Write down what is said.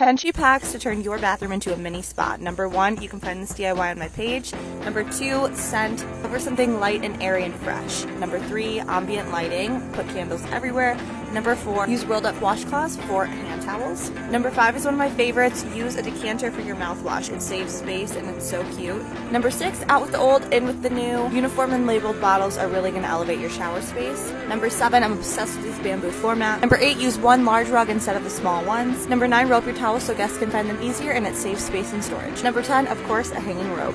10 cheap hacks to turn your bathroom into a mini spa. Number one, you can find this DIY on my page. Number two, scent. Cover something light and airy and fresh. Number three, ambient lighting. Put candles everywhere. Number four, use rolled up washcloths for towels. Number five is one of my favorites. Use a decanter for your mouthwash. It saves space and it's so cute. Number six, out with the old, in with the new. Uniform and labeled bottles are really going to elevate your shower space. Number seven, I'm obsessed with this bamboo floor mat. Number eight, use one large rug instead of the small ones. Number nine, rope your towels so guests can find them easier and it saves space and storage. Number 10, of course, a hanging rope.